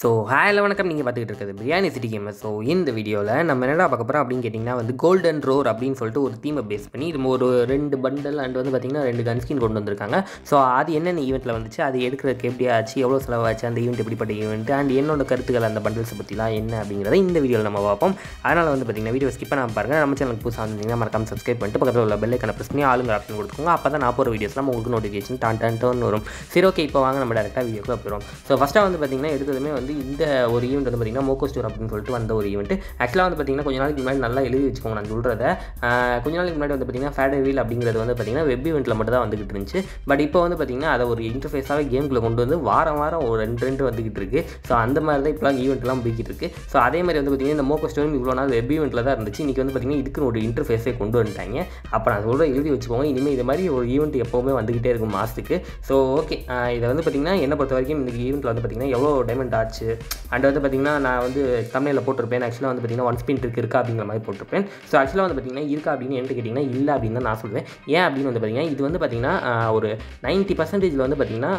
So ஹாயில் வணக்கம். நீங்கள் பார்த்துக்கிட்டு இருக்கிறது பிரியாணி சிட்டி கேமர் ஸோ இந்த வீடியோவில் நம்ம என்னடா பார்க்க போகிறோம் அப்படின்னு கேட்டிங்கன்னா வந்து கோல்டன் ரோர் அப்படின்னு சொல்லிட்டு ஒரு தீமை பேஸ் பண்ணி இது ஒரு ரெண்டு பண்டல் அண்ட் வந்து பார்த்திங்கன்னா ரெண்டு கன்ஸ்கின் கொண்டு வந்திருக்காங்க. ஸோ அது என்னென்ன ஈவெண்ட்டில் வந்துச்சு அது எடுக்கிறதுக்கு எப்படி ஆச்சு எவ்வளோ செலவாச்சு அந்த ஈவெண்ட் எப்படிப்பட்ட ஈவெண்ட் அண்ட் என்னோட கருத்துக்கள் அந்த பண்டல்ஸை பற்றிலாம் என்ன அப்படிங்கிறத இந்த வீடியோவில் நம்ம பார்ப்போம். அதனால் வந்து பார்த்திங்கன்னா வீடியோ ஸ்கிப் பண்ணாமல் பாருங்கள் நம்ம சேனலுக்கு புதுசாக வந்தீங்கன்னா மறக்காம சப்ஸ்கிரைப் பண்ணிட்டு பக்கத்தில் உள்ள பெல்லைக்கான ப்ரெஸ் பண்ணி ஆளுங்க ஆப்ஷன் கொடுத்துக்கோங்க. அப்போ தான் நான் போகிற வீடியோஸ்லாம் உங்களுக்கு நோட்டிஃபிகேஷன் டான் டான் டர்ன் வரும். சரி ஓகே இப்போ வாங்க நம்ம டேரெக்டாக வீடியோக்குள்ள போயிடும் ஸோ ஃபஸ்ட்டாக வந்து பார்த்திங்கன்னா எடுத்ததுமே வந்து வந்து இந்த ஒரு ஈவெண்ட் வந்து பார்த்திங்கன்னா மோக்கோ ஸ்டோர் அப்படின்னு சொல்லிட்டு வந்த ஒரு ஈவெண்ட் ஆக்சுவலாக வந்து பார்த்திங்கன்னா கொஞ்ச நாளைக்கு முன்னாடி நல்லா எழுதி வச்சுக்கோங்க நான் சொல்கிறத கொஞ்ச நாளைக்கு முன்னாடி வந்து பார்த்திங்கன்னா ஃபேடர் வீல் அப்படிங்கிறது வந்து பார்த்திங்கன்னா வெப் ஈவெண்ட்டில் மட்டும் தான் வந்துகிட்டு இருந்துச்சு. பட் இப்போ வந்து பார்த்திங்கன்னா அதை ஒரு இன்டர்ஃபேஸாகவே கேமுக்குள்ளே கொண்டு வந்து வாரம் வாரம் ஒரு ரெண்டு ரெண்டு வந்துகிட்டு இருக்கு. ஸோ அந்த மாதிரி தான் இப்போலாம் ஈவெண்ட்லாம் போய்கிட்டு இருக்கு. ஸோ அதே மாதிரி வந்து பார்த்திங்கன்னா இந்த மோக்கோ ஸ்டோரும் இவ்வளோ நாள் வெப் ஈவெண்ட்டில் தான் இருந்துச்சு. இன்றைக்கி வந்து பார்த்திங்கன்னா இதுக்குன்னு ஒரு இன்டர்ஃபேஸே கொண்டு வந்துட்டாங்க. அப்போ நான் சொல்கிற எழுதி வச்சுக்கோங்க. இனிமேல் இது மாதிரி ஒரு ஈவெண்ட் எப்போவுமே வந்துகிட்டே இருக்கும் மாதத்துக்கு ஸோ ஓகே இதை வந்து பார்த்திங்கன்னா என்னை பொறுத்த வரைக்கும் இந்த ஈவெண்ட்டில் வந்து பார்த்திங்கன்னா எவ்வளோ டைமண்ட் ஆச்சு? அண்ட் வந்து பார்த்திங்கன்னா நான் வந்து தமிழில் போட்டிருப்பேன் ஆக்சுவலாக வந்து பார்த்திங்கன்னா ஒன் ஸ்பின் இருக்கு இருக்கா அப்படிங்கிற மாதிரி போட்டிருப்பேன் ஸோ ஆக்சுவலாக வந்து பார்த்திங்கன்னா இருக்கா அப்படின்னு என்கிட்ட கேட்டிங்கன்னா இல்லை அப்படின்னு தான் நான் சொல்லுவேன் ஏன் அப்படின்னு வந்து பார்த்திங்கன்னா இது வந்து பார்த்திங்கன்னா ஒரு நைன்ட்டி பர்சன்டேஜில் வந்து பார்த்திங்கன்னா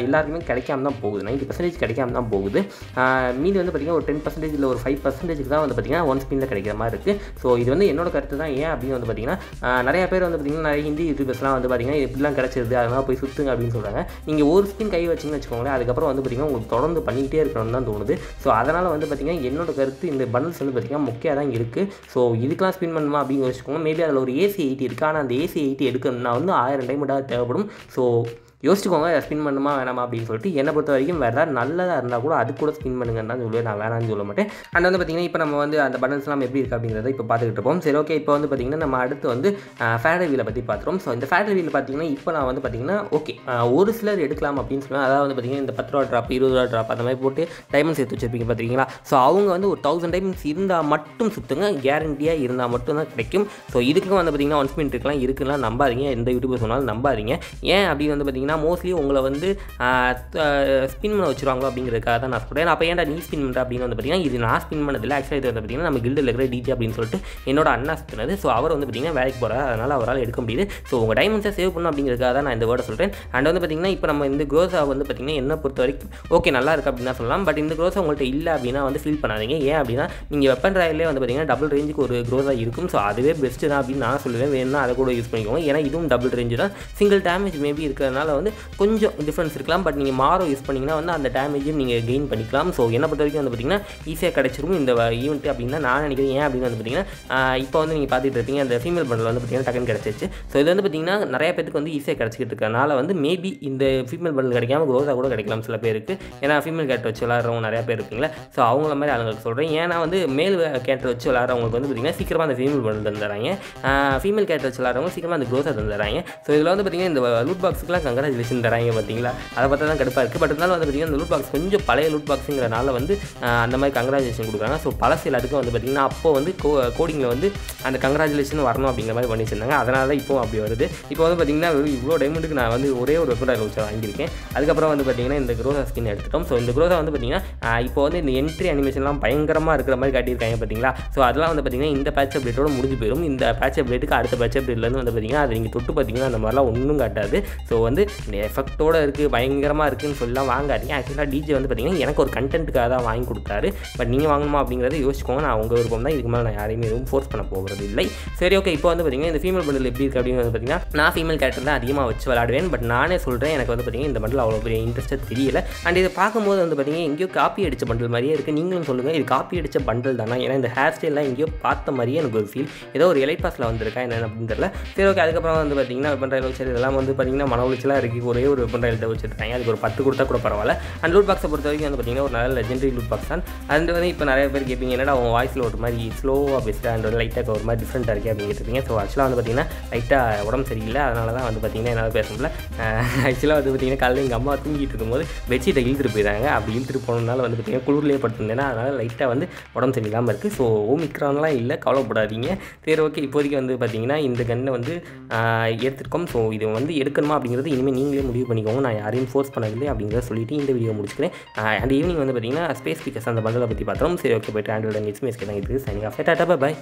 எல்லாருக்குமே கிடைக்காம தான் போகுது நைன்ட்டி பர்சன்டேஜ் கிடைக்காம தான் போகுது மீது மீதி வந்து பார்த்திங்கன்னா ஒரு டென் பர்சன்டேஜ் இல்லை ஒரு ஃபைவ் பர்சன்டேஜுக்கு தான் வந்து பார்த்திங்கன்னா ஒன் ஸ்பின்னில் கிடைக்கிற மாதிரி இருக்குது ஸோ இது வந்து என்னோட கருத்து தான் ஏன் அப்படின்னு வந்து பார்த்திங்கன்னா நிறைய பேர் வந்து பார்த்திங்கன்னா நிறைய ஹிந்தி யூடியூபர்ஸ்லாம் வந்து பார்த்திங்கன்னா எப்படிலாம் கிடச்சிருது அதெல்லாம் போய் சுற்றுங்க அப்படின்னு சொல்கிறாங்க நீங்கள் ஒரு ஸ்பின் கை வச்சிங்கன்னு வச்சுக்கோங்களேன் அதுக்கப்புறம் வந்து பார்த்திங்கன்னா உங்களுக்கு தொடர்ந்து பண்ணிக்கிட்டே இருக்கணும்னு தான் தோணுது. ஸோ அதனால் வந்து பார்த்திங்கன்னா என்னோட கருத்து இந்த பண்டல்ஸ் வந்து பார்த்திங்கன்னா முக்கியம் தான் இருக்குது ஸோ இதுக்கெலாம் ஸ்பின் பண்ணுமா அப்படின்னு வச்சுக்கோங்க மேபி அதில் ஒரு ஏசி எயிட்டி இருக்குது ஆனால் அந்த ஏசி எயிட்டி எடுக்கணும்னா வந்து ஆயிரம் டைம் தேவைப்படும். ஸோ யோசிச்சுக்கோங்க ஸ்பின் பண்ணுமா வேணாமா அப்படின்னு சொல்லிட்டு என்னை பொறுத்த வரைக்கும் வேறு ஏதாவது நல்லதாக இருந்தால் கூட அது கூட ஸ்பின் பண்ணுங்கன்னு தான் சொல்லுவேன். நான் வேணாம்னு சொல்ல மாட்டேன். அண்ட் வந்து பார்த்திங்கன்னா இப்போ நம்ம வந்து அந்த பட்டன்ஸ்லாம் எப்படி இருக்குது அப்படிங்கிறத இப்போ பார்த்துக்கிட்டு இருப்போம். சரி ஓகே இப்போ வந்து பார்த்திங்கன்னா நம்ம அடுத்து வந்து ஃபேடர் வீலை பற்றி பார்த்துருவோம். ஸோ இந்த ஃபேடர் வீல் பார்த்திங்கன்னா இப்போ நான் வந்து பார்த்திங்கன்னா ஓகே ஒரு சிலர் எடுக்கலாம் அப்படின்னு சொல்லுவேன். அதாவது வந்து பார்த்திங்கன்னா இந்த பத்து ரூபா ட்ராப் இருபது ரூபா ட்ராப் அந்த மாதிரி போட்டு டைமண்ட் சேர்த்து வச்சிருப்பீங்க பார்த்துருக்கீங்களா ஸோ அவங்க வந்து ஒரு தௌசண்ட் டைமண்ட்ஸ் இருந்தால் மட்டும் சுற்றுங்க கேரண்டியாக இருந்தால் மட்டும் தான் கிடைக்கும். ஸோ இதுக்கும் வந்து பார்த்திங்கன்னா ஒன் ஸ்பின் இருக்கலாம் இருக்குலாம் நம்பாதீங்க. எந்த யூடியூபர் சொன்னாலும் நம்பாதீங்க. ஏன் அப்படி வந்து பார்த்திங்கன்னா மோஸ்ட்லி உங்களை வந்து ஸ்பின் பண்ண வச்சுருவாங்களோ அப்படிங்கிறதுக்காக தான் நான் சொல்கிறேன் அப்போ ஏன்டா நீ ஸ்பின் பண்ணுற அப்படின்னு வந்து பார்த்தீங்கன்னா இது நான் ஸ்பின் பண்ணதில்லை ஆக்சுவலாக இது வந்து பார்த்தீங்கன்னா நம்ம கில்டில் இருக்கிற டிஜே அப்படின்னு சொல்லிட்டு என்னோட அண்ணா சுற்றினது ஸோ அவர் வந்து பார்த்தீங்கன்னா வேலைக்கு போகிறார் அதனால் அவரால் எடுக்க முடியுது. ஸோ உங்கள் டைமண்ட்ஸை சேவ் பண்ணணும் அப்படிங்கிறதுக்காக தான் நான் இந்த வேர்டை சொல்கிறேன் அண்ட் வந்து பார்த்தீங்கன்னா இப்போ நம்ம இந்த க்ரோஸா வந்து பார்த்திங்கன்னா என்ன பொறுத்த வரைக்கும் ஓகே நல்லா இருக்குது அப்படின்னு சொல்லலாம். பட் இந்த க்ரோஸா உங்கள்கிட்ட இல்லை அப்படின்னா வந்து ஃபீல் பண்ணாதீங்க. ஏன் அப்படின்னா நீங்கள் வெப்பன் ராயிலே வந்து பார்த்தீங்கன்னா டபுள் ரேஞ்சுக்கு ஒரு க்ரோஸாக இருக்கும். ஸோ அதுவே பெஸ்ட்டு தான் அப்படின்னு நான் சொல்லுவேன். வேணும்னா அதை கூட யூஸ் பண்ணிக்கோங்க. ஏன்னா இதுவும் டபுள் ரேஞ்சு தான். சிங்கிள் டேமேஜ் மேபி இருக்கிறதுனால வந்து கொஞ்சம் டிஃப்ரென்ஸ் இருக்கலாம். பட் நீங்கள் மாரோ யூஸ் பண்ணிங்கன்னா வந்து அந்த டேமேஜும் நீங்கள் கெயின் பண்ணிக்கலாம். ஸோ என்னை பொறுத்த வரைக்கும் வந்து பார்த்திங்கன்னா ஈஸியாக கிடைச்சிரும் இந்த ஈவெண்ட் அப்படின்னு நான் நினைக்கிறேன். ஏன் அப்படின்னு வந்து பார்த்திங்கன்னா இப்போ வந்து நீங்கள் பார்த்துட்டு இருப்பீங்க அந்த ஃபீமேல் பண்டில் வந்து பார்த்திங்கன்னா டக்குன்னு கிடச்சிச்சு ஸோ இது வந்து பார்த்திங்கன்னா நிறைய பேருக்கு வந்து ஈஸியாக கிடச்சிக்கிட்டு இருக்கனால வந்து மேபி இந்த ஃபீமேல் பண்டில் கிடைக்காம க்ரோஸாக கூட கிடைக்கலாம் சில பேருக்கு. ஏன்னா ஃபீமேல் கேரக்டர் வச்சு விளாட்றவங்க நிறையா பேர் இருக்கீங்களா ஸோ அவங்கள மாதிரி ஆளுங்களுக்கு சொல்கிறேன் ஏன்னா வந்து மேல் கேரக்டர் வச்சு விளாட்றவங்களுக்கு வந்து பார்த்திங்கன்னா சீக்கிரமாக அந்த ஃபீமேல் பண்டில் தந்துடுறாங்க. ஃபீமேல் கேரக்டர் வச்சு விளாட்றவங்க சீக்கிரமாக அந்த க்ரோஸாக தந்துடுறாங்க. ஸோ இதில் வந்து பார்த்திங்கன்னா இந்த லூட் பாக்ஸுக்குலாம் கங்க்ராச்சுலேஷன் தராங்க பார்த்தீங்களா? அதை பார்த்தா தான் கடுப்பாக இருக்குது பட் இருந்தாலும் வந்து பார்த்திங்கன்னா இந்த லூட் பாக்ஸ் கொஞ்சம் பழைய லூட் பாக்ஸுங்கிறனால வந்து அந்த மாதிரி கங்க்ராச்சுலேஷன் கொடுக்குறாங்க. ஸோ பழசு எல்லாத்துக்கும் வந்து பார்த்திங்கன்னா அப்போ வந்து கோ கோடிங்கில் வந்து அந்த கங்க்ராச்சுலேஷன் வரணும் அப்படிங்கிற மாதிரி பண்ணி வச்சிருந்தாங்க அதனால தான் இப்போ அப்படி வருது. இப்போ வந்து பார்த்திங்கன்னா இவ்வளோ டைமண்டுக்கு நான் வந்து ஒரே ஒரு வெப்பன் வச்சு வாங்கியிருக்கேன். அதுக்கப்புறம் வந்து பார்த்திங்கன்னா இந்த க்ரோஸா ஸ்கின் எடுத்துட்டோம். ஸோ இந்த க்ரோஸா வந்து பார்த்திங்கன்னா இப்போ வந்து இந்த என்ட்ரி அனிமேஷன்லாம் பயங்கரமாக இருக்கிற மாதிரி காட்டியிருக்காங்க பார்த்தீங்களா? ஸோ அதெல்லாம் வந்து பார்த்திங்கன்னா இந்த பேட்ச் அப்டேட்டோட முடிஞ்சு போயிடும் இந்த பேட்ச் அப்டேட்டுக்கு அடுத்த பேட்ச் அப்டேட்லேருந்து வந்து பார்த்திங்கன்னா அது நீங்கள் தொட்டு பார்த்தீங்கன்னா அந்த மாதிரிலாம் ஒன்றும் காட்டாது. ஸோ வந்து எஃபெக்ட்டோட இருக்குது பயங்கரமாக இருக்குன்னு சொல்லலாம் வாங்காதீங்க. ஆக்சுவலாக டிஜே வந்து பார்த்திங்கன்னா எனக்கு ஒரு கண்டென்ட்டுக்காக தான் வாங்கி கொடுத்தாரு. பட் நீங்கள் வாங்கணுமா அப்படிங்கிறத யோசிச்சுக்கோங்க. நான் உங்கள் விருப்பம் தான். இதுக்கு மேலே நான் யாரையுமே எதுவும் ஃபோர்ஸ் பண்ண போகிறது இல்லை. சரி ஓகே இப்போ வந்து பார்த்திங்கன்னா இந்த ஃபீமேல் பண்டில் எப்படி இருக்குது அப்படின்னு வந்து பார்த்திங்கன்னா நான் ஃபீமேல் கேரக்டர் தான் அதிகமாக வச்சு விளாடுவேன் பட் நானே சொல்கிறேன் எனக்கு வந்து பார்த்திங்கன்னா இந்த பண்டில் அவ்வளோ பெரிய இன்ட்ரெஸ்ட்டாக தெரியல. அண்ட் இதை பார்க்கும்போது வந்து பார்த்திங்கன்னா எங்கேயோ காப்பி அடித்த பண்டில் மாதிரியே இருக்குது நீங்களும் சொல்லுங்கள் இது காப்பி அடித்த பண்டில் தானா? ஏன்னா இந்த ஹேர் ஸ்டைல்லாம் எங்கேயோ பார்த்த மாதிரியே எனக்கு ஒரு ஃபீல் ஏதோ ஒரு எலைபாஸில் வந்திருக்கா என்ன அப்படின்னு தெரியல. சரி ஓகே அதுக்கப்புறம் வந்து பார்த்திங்கன்னா பண்ணுற சரி இதெல்லாம் வந்து பார்த்திங்கன்னா மன உளைச்சலாக இருக்குது ஒரே ஒரு வெப்பன் ரயில் வச்சுருக்காங்க. அதுக்கு ஒரு பத்து கொடுத்தா கூட பரவாயில்ல. அண்ட் லூட் பாக்ஸை பொறுத்த வரைக்கும் வந்து பார்த்திங்கன்னா ஒரு நல்ல லெஜெண்டரி லூட் பாக்ஸ் தான். அது வந்து இப்போ நிறைய பேர் கேட்பீங்க என்னடா உன் வாய்ஸில் ஒரு மாதிரி ஸ்லோவாக பேசுகிறேன் அண்ட் வந்து லைட்டாக ஒரு மாதிரி டிஃப்ரெண்ட்டாக இருக்குது அப்படின்னு கேட்டுருப்பீங்க. ஸோ ஆக்சுவலாக வந்து பார்த்திங்கன்னா லைட்டாக உடம்பு சரியில்லை. அதனால தான் வந்து பார்த்திங்கன்னா என்னால் பேச முடியல. ஆக்சுவலாக வந்து பார்த்திங்கன்னா காலையில் எங்கள் அம்மா தூங்கிட்டு இருக்கும்போது பெட்ஷீட்டை இழுத்துட்டு போயிடுறாங்க அப்படி இழுத்துட்டு போனதுனால வந்து பார்த்திங்கன்னா குளிர்லேயே படுத்திருந்தேன்னா அதனால் லைட்டாக வந்து உடம்பு சரியில்லாமல் இருக்குது ஸோ ஓமிக்ரான்லாம் இல்லை கவலைப்படாதீங்க. சரி ஓகே இப்போதைக்கு வந்து பார்த்திங்கன்னா இந்த கன்னை வந்து எடுத்துருக்கோம். ஸோ இது வந்து எடுக்கணுமா அப்படிங்கிறது இனிமேல் நீங்களே முடிவு பண்ணிக்கோங்க. நான் யாரையும் ஃபோர்ஸ் பண்ணவில்லை அப்படிங்கிறத சொல்லிட்டு இந்த வீடியோ முடிச்சுக்கிறேன். அண்ட் ஈவினிங் வந்து பார்த்தீங்கன்னா ஸ்பேஸ் பிக்கஸ் அந்த பண்டலை பற்றி பார்த்தோம். சரி ஓகே போய்ட்டு ஆண்ட்ராய்டு நெட்ஸ் மேஸ்க்கு தான் இருக்குது சைனிங் ஆஃப் டாட்டா பாய்